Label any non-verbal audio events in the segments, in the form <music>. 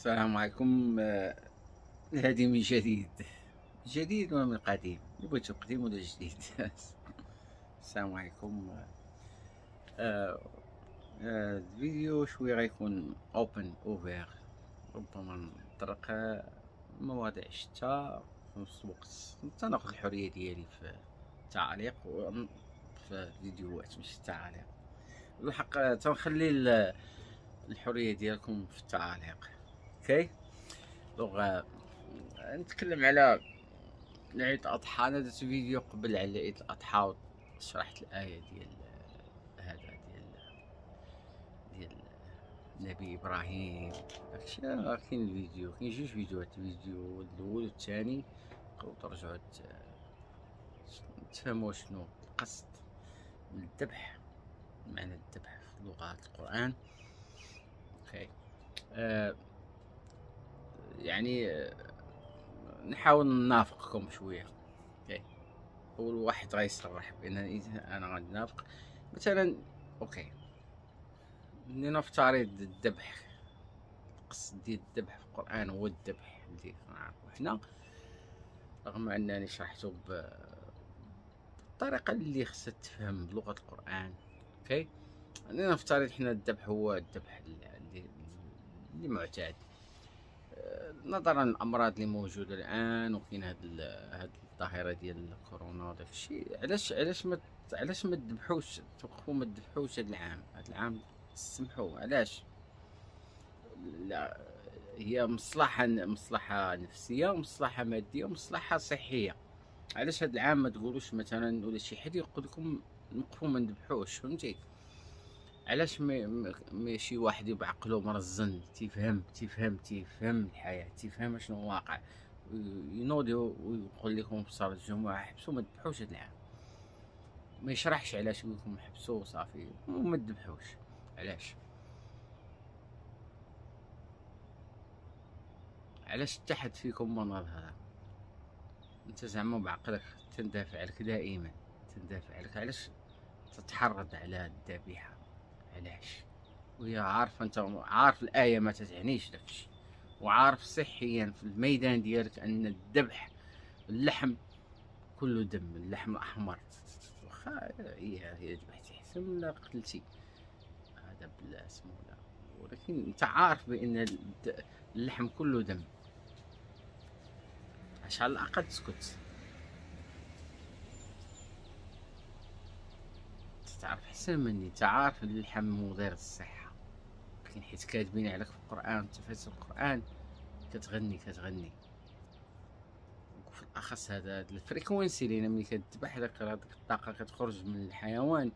السلام عليكم. آه، هذه من جديد. جديد ولا من قديم؟ بغيتو قديم ولا جديد؟ <laughs> السلام عليكم. آه، آه، الفيديو شوي غيكون open over ربما نطرق مواضيع شتى في نفس الوقت. تناخذ الحرية ديالي في التعاليق في الفيديوهات ماشي التعاليق الحق تنخلي الحرية ديالكم في التعاليق OK. donc نتكلم على عيد الاضحى أنا درت فيديو قبل على عيد الأضحى شرحت الآية ديال هذا ديال ديال النبي إبراهيم. داكشي كاين الفيديو كاين جوج فيديوهات. الفيديو الأول والثاني تقدروا ترجعوا تفهموا شنو القصد من الذبح معنى الذبح في لغة القرآن. OK. آه يعني نحاول نافقكم شوية. OK أول واحد غيصرح بان أنا غادي نافق مثلا OK. بدي نفترض الذبح. القصد ديال الذبح في القرآن هو الذبح اللي نعرفو حنا. رغم أنني شرحته بالطريقة اللي خصها تفهم بلغة القرآن. أوكي. خلينا نفترض حنا الذبح هو الذبح اللي معتاد. نظرا للامراض اللي موجودة الآن وكاين هاد هاد الظاهرة ديال كورونا وداك الشيء علاش علاش ما علاش ما تذبحوش توقفوا ما تذبحوش هاد العام؟ هاد العام سمحوا علاش؟ لا هي مصلحة مصلحة نفسية ومصلحة مادية ومصلحة صحية. علاش هاد العام ما تقولوش مثلا ولا شي حد يقول لكم نوقفوا ما نذبحوش؟ فهمتي؟ علاش ما شي واحد بعقلو مرزن؟ تيفهم تيفهم تيفهم الحياة تيفهم شنو واقع. ينوض ويقول لكم في صلاه الجمعه حبسوا ما تذبحوش هاد العام. ما يشرحش علاش يقول لكم حبسوا وصافي. وما تذبحوش. علاش؟ علاش اتحد فيكم ما هذا؟ أنت زعما بعقلك تندافع لك دائما تندافع لك. علاش تتحرض على الذبيحة؟ علاش؟ وهي عارفة أنت عارف الآية ما تتعنيش داكشي. وعارف صحيا في الميدان ديالك أن الذبح اللحم كله دم اللحم الاحمر واخا هي هي ذبحتي احسن من قتلتي؟ هذا بلا اسمه لا ولكن أنت عارف بأن اللحم كله دم. على الأقل تسكت. تعرف أحسن مني. انت عارف اللحم مضر للصحة لكن حيت كاتبين عليك في القرآن تفسير القرآن كتغني كتغني. وفي الأخص هذا الفريكونسي اللي ملي كتذبح هذاك الطاقة كتخرج من الحيوان.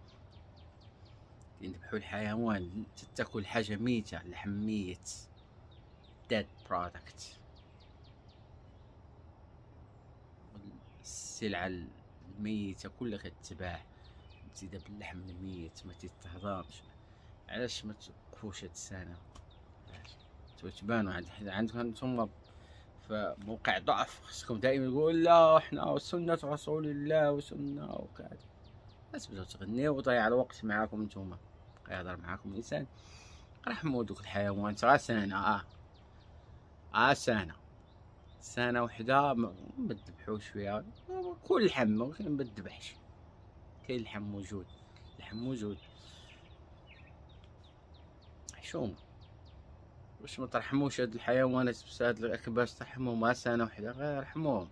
يذبحوا الحيوان تاكل حاجة ميتة لحم ميت. Dead product. السلعة الميتة كلها كتباع تزيد باللحم الميت ما تتهضمش علاش ما توقفوش هاد السنة؟ علاش؟ تبانو عند عندكم أنتم في موقع ضعف خصكم دائما يقول لا إحنا سنة رسول الله وسنة وكذا. بس بداو تغنيو وضيع الوقت معاكم نتوما. يهضر معاكم إنسان رحموا دوك الحيوان غا سنة آه. آه سنة. سنة وحدة ما تذبحوش فيها كل لحم ما تذبحش كاين اللحم موجود اللحم موجود حشومة واش ما ترحموش هاد الحيوانات بس هاد الاكباس ترحموهم مع سنة وحدة غير رحموهم.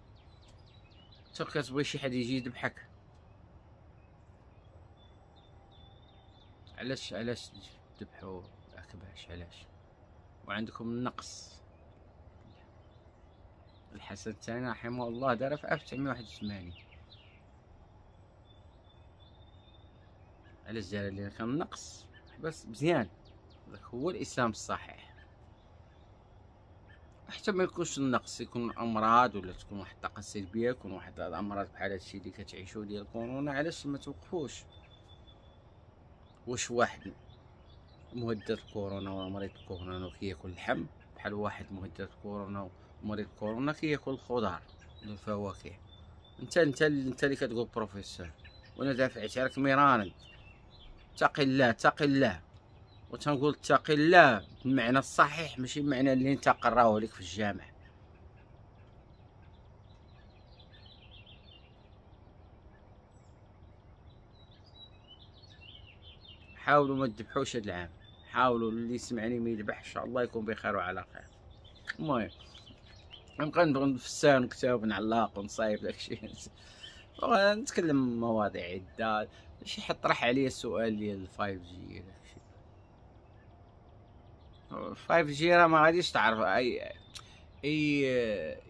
تا كتبغي شي حد يجي يذبحك. علاش علاش تذبحوا الاكباش علاش؟ وعندكم النقص. الحسن الثاني رحمه الله دار في 1981 علاش جاري لأن كان نقص. بس مزيان. ذاك هو الإسلام الصحيح. حتى ما يكونش النقص يكون امراض ولا تكون واحد الطاقة سلبيه يكون واحد الأمراض بحال هادشي اللي كتعيشو ديال كورونا علاش ما توقفوش؟ واش واحد مهدد كورونا ولا مريض كورونا كياكل اللحم بحال واحد مهدد كورونا ومريض كورونا كياكل الخضار. الفواكه انت انت انت اللي كتقول بروفيسور. وأنا دافعت عليك مرارا اتق الله اتق الله. وتنقول اتقي الله بالمعنى الصحيح ماشي المعنى اللي انت قراه لك في الجامع. حاولوا ما تذبحوش هاد العام. حاولوا اللي يسمعني ما يذبحش الله يكون بخير وعلى خير. المهم نبقى نبغي نفسان ونكتب ونعلق ونصايب داكشي <laughs> نتكلم مواضيع عدة. شي حد طرح عليا السؤال ديال 5 جي 5 جي راه ما غاديش تعرف اي أي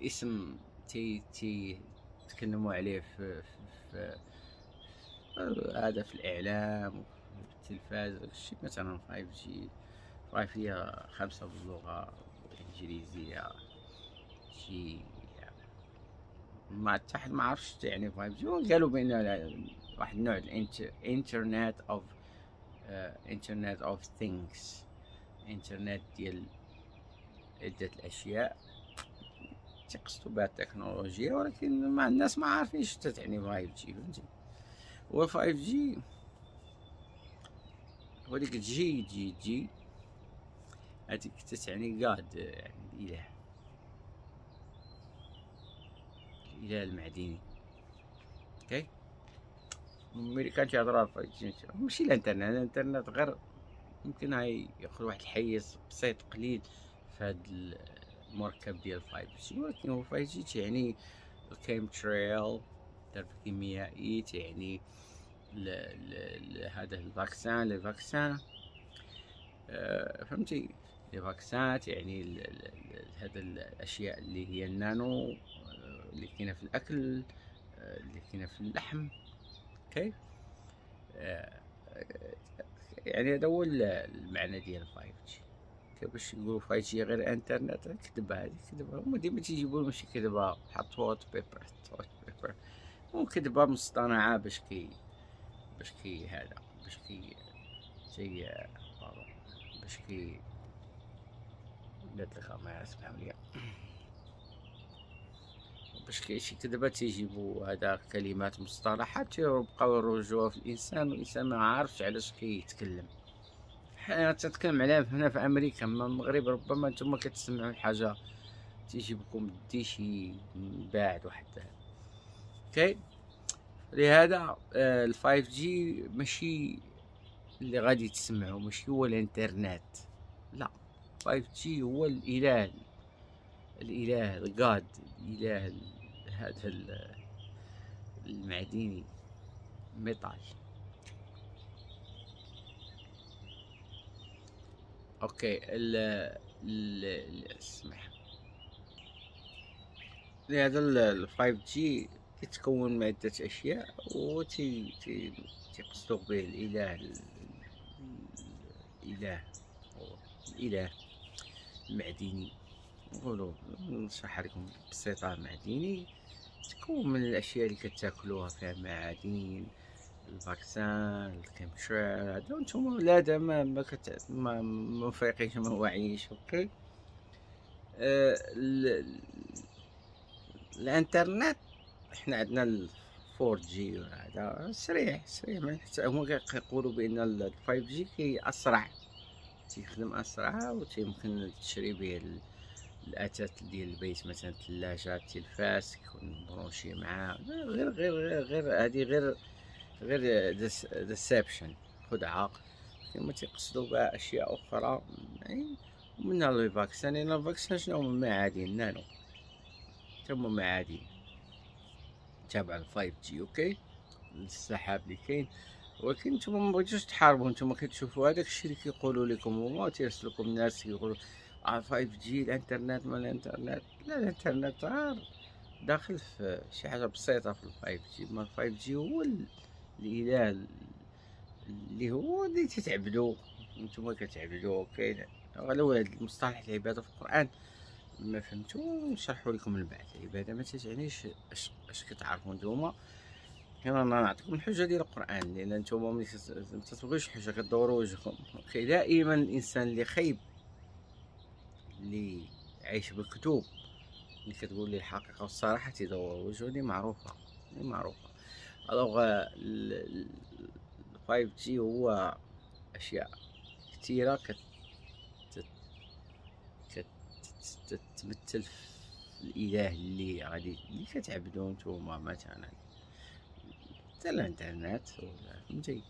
اسم تي تي تكلموا عليه في, في, هذا في الإعلام التلفاز داكشي مثلا 5 جي 5 هي خمسة باللغة الإنجليزية. شي ما تحت ما عرفتش يعني 5 G قالوا بأن واحد النوع ال internet of internet of things انترنت ديال عدة الأشياء. تقصدوا بها التكنولوجيا ولكن مع الناس ما عارفينش تتعني 5 G فهمتي؟ و 5 G وديك G G G هذيك تتعني God يعني الإله. الإله المعدني OK الامريكان تيهضروا على G ماشي الانترنت الانترنت غير يمكن هاي ياخذ واحد الحيز بسيط قليل في هاد المركب ديال 5 G. ولكن هو 5 G تعني ال chemtrail ضرب كيميائي تعني هذا ال vaccin les vaccins آه، فهمتي؟ les vaccins يعني هذا الاشياء اللي هي النانو آه، اللي كاينة في الأكل آه، اللي كاينة في اللحم. OK؟ يعني هذا هو المعنى ديال 5 G باش يقولوا 5 G غير انترنت كذبة هذه كذبة. هما ديما تيجيبوا ماشي كذبة حط whatever وات بيبر مو كذبة مصطنعة باش كي باش كي هذا باش كي زي باش كي قلت لك ما اسمحوا لي. باش شي كذبة تيجيبو هذا كلمات مصطلحات تيبقاو يروجوها في الإنسان والانسان ما عارفش علاش كيتكلم. حنا تتكلم عليها هنا في أمريكا أما المغرب ربما نتوما كتسمعوا الحاجة تيجي بكم دي شي من بعد واحد OK؟ لهذا آه، ال 5 G ماشي اللي غادي تسمعوا ماشي هو الإنترنت. لا 5 G هو الإله الإله ال God الإله هذا المعدني metal OK ال ال اسمح. لهذا ال 5 G يتكون من عدة أشياء وتي تقصدوا به الإله الإله الإله المعدني. نقولوا نشرح لكم بسيطة معدني. تكون من الأشياء اللي كتاكلوها فيها معادن ال vaccin ال chemtrail هذا وأنتم ولاد ما ما كت ما مفيقينش ما واعيينش OK؟ آه الإنترنت إحنا عندنا ال 4 G هذا سريع سريع ما هما كيقولوا بأن ال 5 G كي اسرع تيخدم أسرع وتيمكن تشري به الاثاث ديال البيت مثلا الثلاجه التلفاز يكون مبروشي معاه غير غير غير غير هادي غير غير deception خدعه كما تيقصدوا بها أشياء أخرى. يعني منها les vaccins. لأن ال vaccin شنو هما؟ معادن النانو هما معادن تابع 5 G OK؟ السحاب اللي كاين. ولكن نتوما ما بغيتوش تحاربوا. نتوما كتشوفوا هذاك الشيء اللي كيقولوا لكم هما تيرسلوكم الناس كيقولوا آه 5 G الانترنت ما الانترنت. لا الانترنت غير داخل في شي حاجة بسيطة في 5 جي. ما 5 جي هو الإله اللي هو اللي تتعبدو. نتوما كتعبدو OK؟ غير هو المصطلح العبادة في القرآن. ما فهمتو نشرحو لكم من بعد العبادة ما تعنيش اش أش كتعرفوا نتوما. أنا نعطيكم الحجة ديال القرآن. لأن نتوما ملي تتبغيوش حجه كدوروا وجهكم. دائما الإنسان اللي خايب اللي عايش بالكتب اللي كتقول لي الحقيقة والصراحة تيدور وجهه دي معروفة. دي معروفه الوغ 5 جي هو أشياء كثيره كت كتمثل في الإله اللي غادي اللي كتعبدو نتوما مثلا. حتى الانترنت ولا فهمتي؟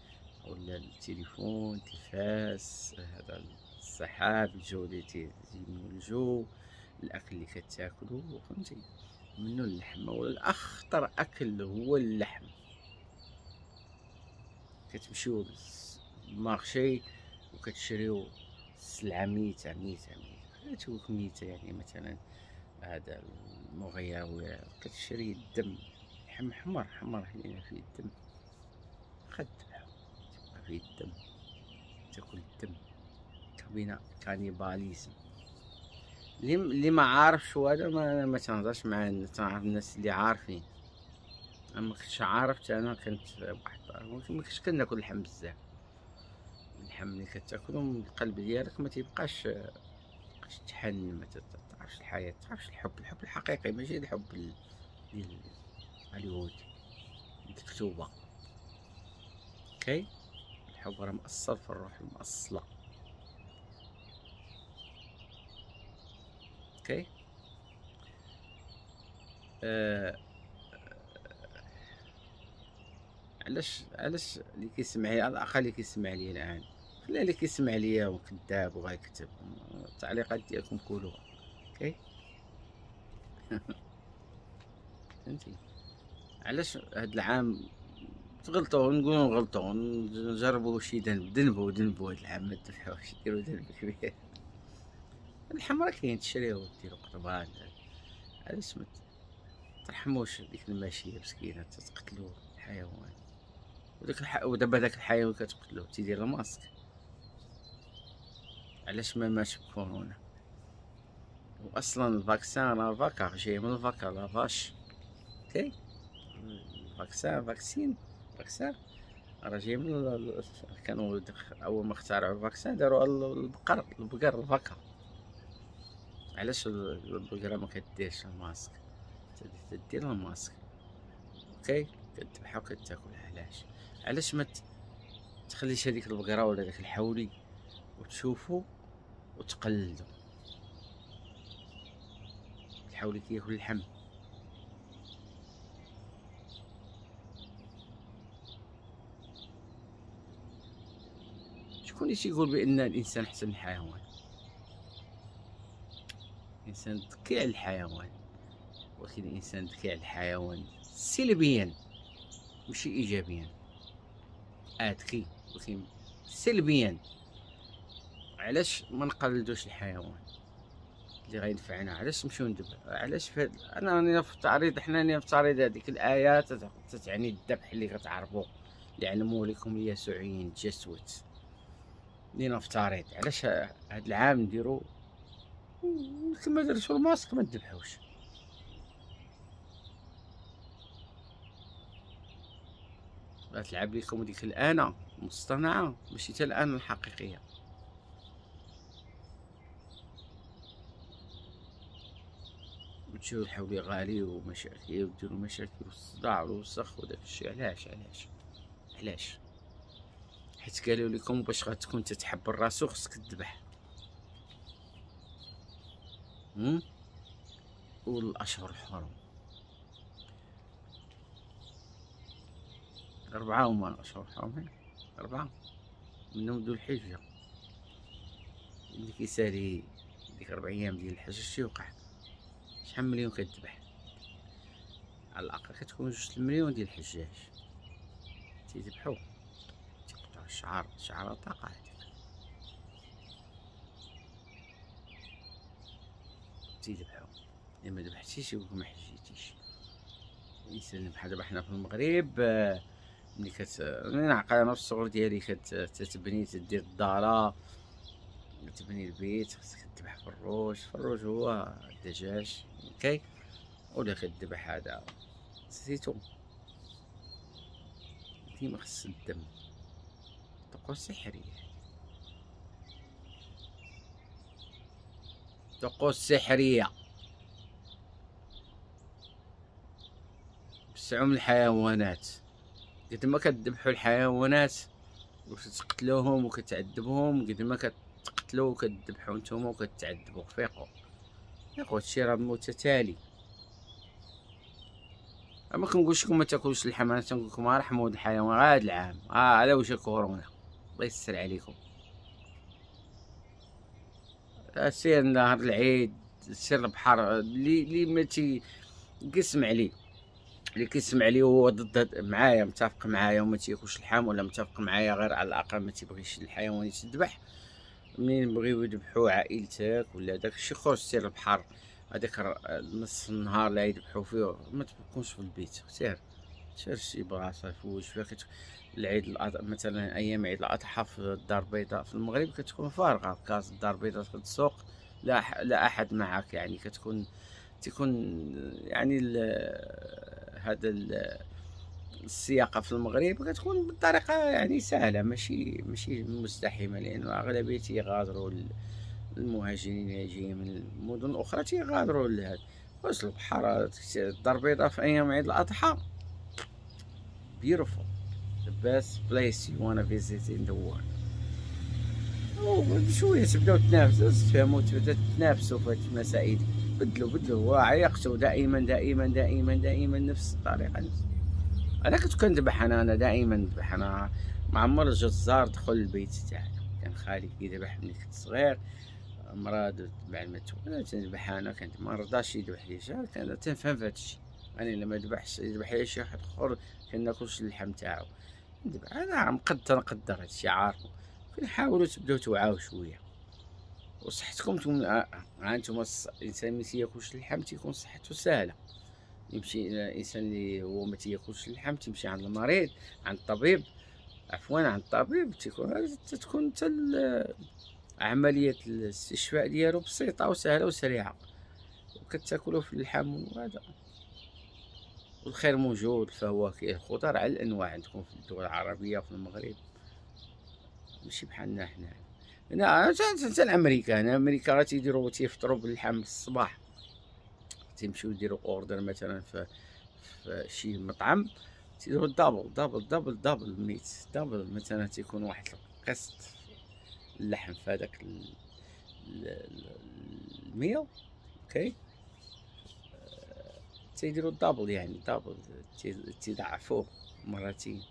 ولا التليفون التلفاز هذا السحاب الجو اللي تيجي الجو الأكل اللي كتاكلو فهمتي؟ منو اللحم ولا الأخطر أكل هو اللحم. كتمشيو للمارشي وكتشريو السلعة ميتة ميتة ميتة. توك ميتة يعني مثلا هذا المغير كتشري الدم. لحم حمر حمر هنا فيه الدم. خد فيه الدم. تاكل الدم. كابينا كانيباليزم اللي اللي ما عارف شو هذا؟ ما ما تنهضرش مع تنعرف الناس اللي عارفين. ما كنتش عارف أنا كنت واحد ما كنتش كناكل اللحم بزاف. اللحم اللي كتاكلو من القلب ديالك ما تيبقاش تبقاش تحن ما تعرفش الحياة تعرفش الحب. الحب الحقيقي ماشي الحب ديال هوليوود المكتوبة OK؟ الحب راه مأصل في الروح المأصلة. OK آه علاش علاش اللي كيسمع على الاقل اللي كيسمع لي الآن. خلي اللي كيسمع ليا وكذاب وغيكتب التعليقات ديالكم كلها. OK <laughs> فهمتي؟ علاش هاد العام تغلطوا؟ نقولوا نغلطوا. نجربوا شي ذنب ذنبوا ذنبوا هاد العام ما تفحوش. ديروا ذنب كبير. الحمرا كاين تشريو ديروا قربان. علاش ما ترحموش ديك الماشية مسكينة تقتلوا الحيوان. وداك الح... ودابا داك الحيوان كتقتلو. تيدير ال mask. علاش ما ماشي بكورونا واصلا ال vaccin راه vaca جاي من ال vaca la vache. OK؟ ال vaccin vaccine vaccin. راه جاي من كانوا اول ما اخترعوا ال vaccin داروا البقر البقر ال vaca. علاش البقره ما كديرش ال mask تدير ال mask OK كتذبحها وكتاكلها علاش علاش ما تخليش هذيك البقره ولا داك الحولي وتشوفو وتقلدو الحولي كياكل اللحم شكون اللي تيقول بان الانسان احسن من الحيوان الانسان ذكي على الحيوان. ولكن الإنسان ذكي على الحيوان سلبيا ماشي ايجابيا. اذكي ولكن سلبيا. علاش ما نقلدوش الحيوان؟ اللي غينفعنا علاش نمشيو ندبح علاش في أنا راني في التعريض حنا راني في التعريض هذيك الآيات تتعني الذبح اللي كتعرفوا اللي علموا لكم اليسوعيين جسوت. لينا في التعريض علاش هاد العام نديرو كما درتو الماسك ما تذبحوش غتلعب لكم ديك الآنة مصطنعة ماشي حتى الآنة الحقيقية. وتجيو الحولي غالي ومشاكل وديرو مشاكل والصداع والوسخ وداك الشيء علاش علاش علاش؟ حيت قالوا لكم باش غتكون تتحب الراسو خصك تذبح. والاشهر الحرم. أربعة هما الأشهر الحرم. أربعة. منهم ذو الحجة. اللي كيسالي ديك ربع أيام ديال الحج اش يوقع. شحال مليون كتذبح؟ على الأقل كتكون جوج المليون ديال الحجاج. تيذبحو تيقطعو الشعر شعر طاقة هاديك تيذبحو إلا ما ذبحتيش يقولك ما الانسان بحال دابا حنا في المغرب آه ملي كت أنا عقل أنا في الصغر ديالي كتبني تدير الدارة تبني البيت خصك تذبح فروج فروج هو الدجاج OK؟ ولا كتذبح هذا. surtout ديما خص الدم. طقوس سحرية طقوس سحرية. بسعوم الحيوانات. قد ما كتذبحوا الحيوانات وكتقتلوهم وكتعذبوهم قد ما كتقتلو وكتذبحو نتوما وكتعذبو فيقو فيقو هادشي راه متتالي. ما كنقولش لكم ما تاكلوش اللحم أنا تنقول لكم رحموا الحيوان هاد العام. آه على وجه كورونا الله يسر عليكم. سير نهار العيد سير البحر اللي اللي ما تي كيسمع لي اللي كيسمع لي هو ضد معايا متفق معايا وما تياكلش اللحم ولا متفق معايا غير على الأقل ما تيبغيش الحيوان يتذبح منين بغيو يذبحوا عائلتك ولا داك الشيء خوش سير البحر هذاك نص النهار اللي يذبحوا فيه ما تبقوش في البيت سير سير شي بلاصه فوج فيها العيد مثلا أيام عيد الأضحى في الدار البيضاء في المغرب كتكون فارغة كاس الدار البيضاء في السوق لا لا أحد معك يعني كتكون تكون يعني هذا السياقة في المغرب كتكون بطريقة يعني سهلة ماشي ماشي مزدحمه لأنه أغلبية تيغادروا المهاجرين جايين من المدن الأخرى تيغادروا لهذا. واش البحر الدار البيضاء في أيام عيد الأضحى beautiful. The best place you wanna visit in the world. بشويه تبداو تنافسوا تفهموا تبداو تنافسوا في هاد المسائل بدلوا بدلوا عيقتوا دائما دائما دائما دائما نفس الطريقة نفس. أنا كنت كنذبح أنا أنا دائما نذبح أنا ما عمر الجزار دخل البيت تاعنا كان خالي كيذبح ملي كنت صغير مراد بعد ما تولد تنذبح أنا كنت ما رضاش يذبح لي شي كان تنفهم في هادشي أنا لما ذبحش يذبح لي شي واحد آخر كناكلش اللحم تاعو. أنا مقدر تنقدر هادشي عارفو. كنحاولوا تبداو توعاو شوية. وصحتكم تكون ها أنتم الإنسان ملي تياكلش اللحم تيكون صحته سهلة. يمشي الإنسان اللي هو ما تياكلش اللحم تيمشي عند المريض عند الطبيب. عفوا عند الطبيب. تكون تكون حتى عملية الاستشفاء ديالو بسيطة وسهلة وسريعة. وكتاكلو في اللحم وهذا. والخير موجود الفواكه الخضر على الأنواع عندكم في الدول العربية في المغرب. ماشي بحالنا حنا هنا حتى الامريكا هنا أمريكا راه تيديروا تيفطروا باللحم الصباح. تيمشيو يديروا order مثلا في في شي مطعم تيديروا double double double double meat double مثلا تيكون واحد القسط اللحم في هذاك ال meal okay؟ تيديروا double يعني double تيضعفوه مرتين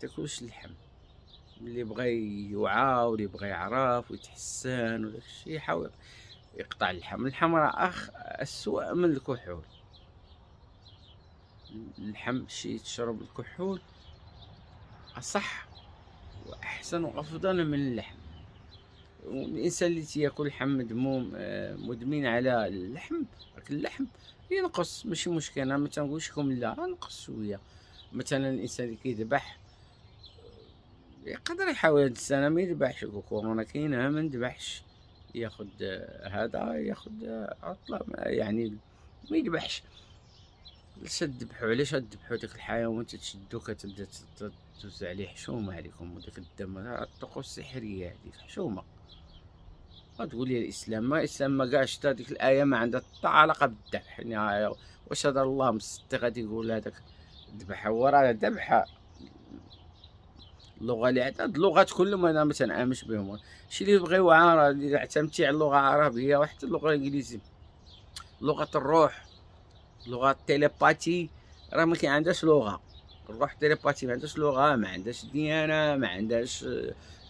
تاكلش اللحم اللي بغى يوعى واللي بغى يعرف ويتحسن وداك الشيء يحاول يقطع اللحم اللحم راه اخ اسوء من الكحول اللحم شي تشرب الكحول اصح واحسن وافضل من اللحم الإنسان اللي تياكل لحم مدموم آه، مدمن على اللحم اللحم ينقص ماشي مشكل أنا ما تنقولش لكم لا نقص شوية. مثلا الإنسان اللي كيذبح يقدر يحاول هاد السنة ما يذبحش كورونا كاينة ما نذبحش ياخد هذا ياخد عطلة يعني ما يذبحش. علاش تذبحو؟ علاش تذبحو داك الحيوان؟ تشدو كتبدا تدوز عليه حشومة عليكم وداك الدم الطقوس السحرية هذيك حشومة. تقول لي الإسلام؟ ما الإسلام ما كاعش حتى ديك الآية ما عندها حتى علاقة بالذبح يعني واش هذا الله مستي غادي يقول هذاك. ذبح هو راه ذبحة. اللغة اللي هاد اللغات كلهم أنا ما تنعامش بهم. شي اللي بغيو عارف اللي اعتمدتي على اللغة العربية وحتى اللغة الانجليزيه لغة الروح. لغة التيليباتي راه ما عندهاش لغة. الروح تيليباتي ما عندهاش لغة ما عندهاش ديانة ما عندهاش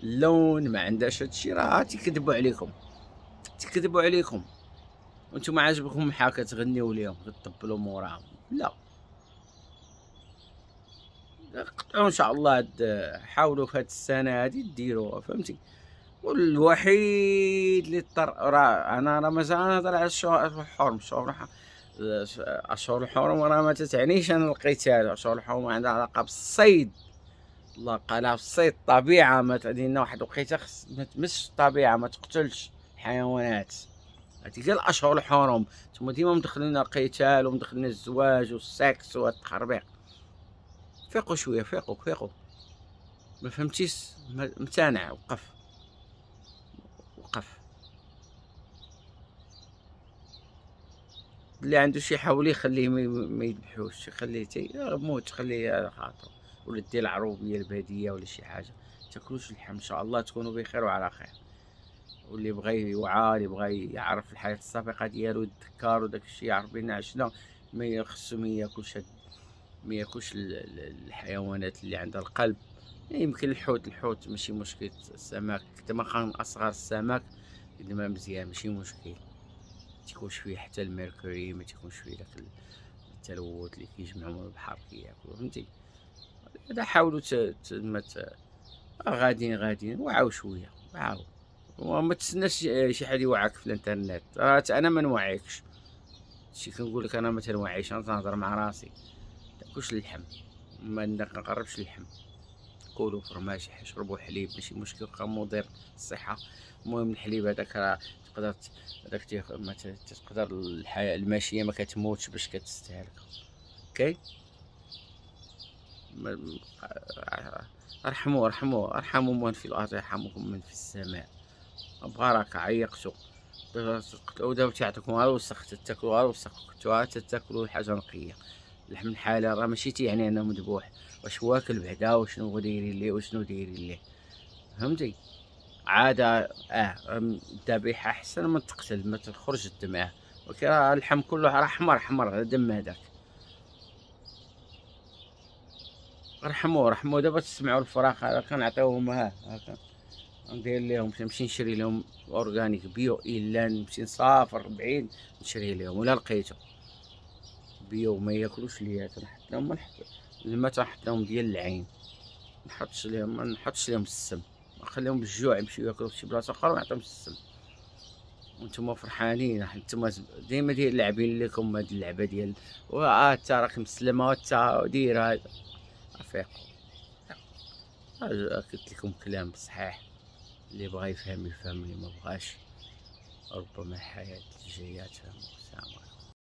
اللون ما عندهاش هادشي راه تيكذبوا عليكم. تيكذبوا عليكم. وأنتم عاجبكم بحال كتغنيو ليهم كتطبلوا موراهم. لا. قطعوا إن شاء الله حاولوا في هاد السنة هادي ديروها فهمتي؟ والوحيد اللي اضطر راه أنا راه مازال نهضر على الشهور الحرم. الشهور اشهر الحرم راه ما تتعنيش أنا القتال اشهر الحرم عندها علاقة بالصيد. قالها في الصيد طبيعة ما لنا واحد الوقيته خص ما تمسش الطبيعه ما تقتلش الحيوانات هادي قال الاشهر الحرم ثم ديما مدخلين القتال ومدخلين الزواج والسكس والتخربيق. فيقوا شوية فيقوا فيقوا. ما فهمتيش؟ متانع وقف. وقف. اللي عنده شي حولي خليه ما يذبحوش خليه تي موت خليه على خاطره ولا دير العروبيه الباديه ولا شي حاجة. تاكلوش اللحم إن شاء الله تكونوا بخير وعلى خير. واللي بغى يوعى اللي بغى يعرف الحياة السابقة ديالو يتذكر وداك الشيء يعرف بينا عشنا. ما يخصو ما ياكلش ما ياكلش ال- ال- الحيوانات اللي عندها القلب. يمكن الحوت الحوت ماشي مشكل. السمك كما كان أصغر السمك إنما مزيان ماشي مشكل. تيكونش فيه حتى الميركوري ما تيكونش فيه داك ال- التلوث اللي من البحر كياكلوا فهمتي؟ اذا حاولوا ت... ت... ما ت... آه غاديين غاديين. وعاو شوية وعاو. وما تسناش شي شي حد يوعاك في الإنترنت. راه أنا ما نوعيكش. شي كنقول لك أنا ما تنوعيش. أنا تنهضر مع راسي. تاكلش اللحم ما نقربش اللحم كولوا فرماج شربوا حليب ماشي مشكل بقى مضر الصحة. المهم الحليب هذاك راه تقدر هذاك تقدر الحياة الماشية ما كتموتش باش كتستهلك. أوكي؟ ما- أرحموا أرحموا أرحموا من في الأرض يرحمكم من في السماء. بغرك عيقتو. ودابا تيعطيكم غير وسخ تاكلوا غير وسخ كنتو تاكلوا حاجة نقية اللحم الحلال راه ماشي تيعني انه مذبوح. واش واكل بعدا؟ وشنو هو دايرين ليه؟ وشنو دايرين ليه؟ فهمتي؟ عادة آه أم، الذبيحة أحسن من تقتل ما تخرج الدم ولكن راه اللحم كله راه احمر احمر هذا دم هذاك. رحموا رحموا دابا تسمعوا الفراخ هذا كنعطيوهم ها هاكا ندير لهم نمشي نشري لهم organic bio إلا نمشي نسافر بعيد نشري لهم. ولا لقيته bio ما ياكلوش ليا تنحط لهم الماء تنحط لهم ديال العين. نحطش لهم ما نحطش لهم السم. نخليهم بالجوع يمشيو ياكلوا في شي بلاصة أخرى ونعطيهم السم. وأنتم فرحانين أنتم ديما داير لاعبين لكم هاد اللعبة ديال وآه انت راك مسلمة وانت دير هذا. افيقوا قلت لكم كلام صحيح. اللي بغى يفهم يفهم اللي ما بغاش. ربما الحياة الجاية تفهم السلام عليكم